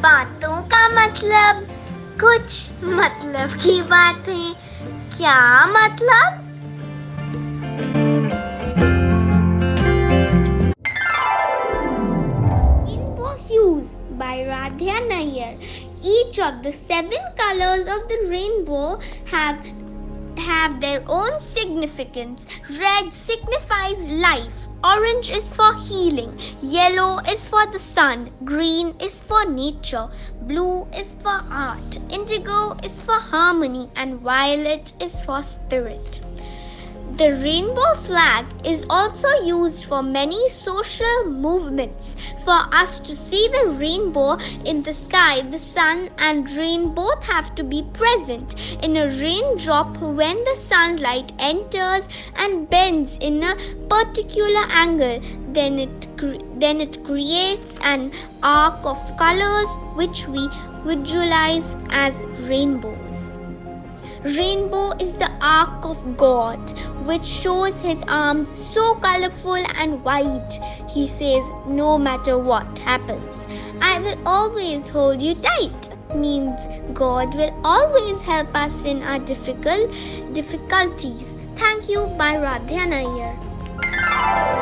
बातों का मतलब कुछ मतलब की बातें क्या मतलब by Radhya Nair. Each of the seven colors of the rainbow have have their own significance. Red signifies life. Orange is for healing. Yellow is for the sun. Green is for nature. Blue is for art. Indigo is for harmony. And violet is for spirit. The rainbow flag is also used for many social movements. For us to see the rainbow in the sky, the sun and rain both have to be present. In a raindrop, when the sunlight enters and bends in a particular angle, then it then it creates an arc of colors which we visualize as rainbows. Rainbow is the arc of God, which shows his arms so colorful and wide. He says, No matter what happens, I will always hold you tight. Means God will always help us in our difficult difficulties. Thank you by Radhya Nayyar.